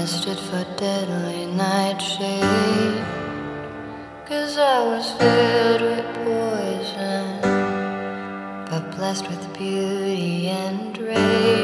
I stood for deadly nightshade Cause I was filled with poison But blessed with beauty and rage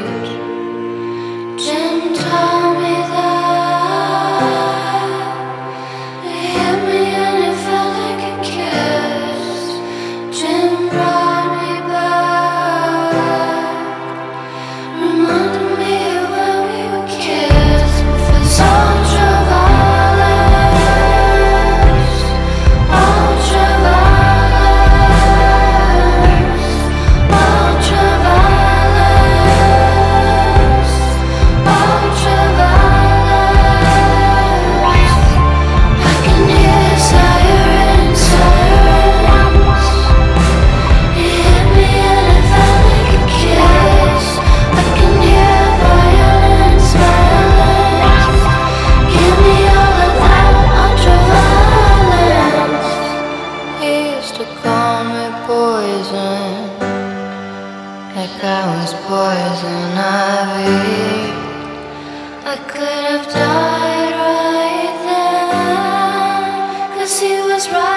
like I was poison ivy. I could have died right then, cause he was right.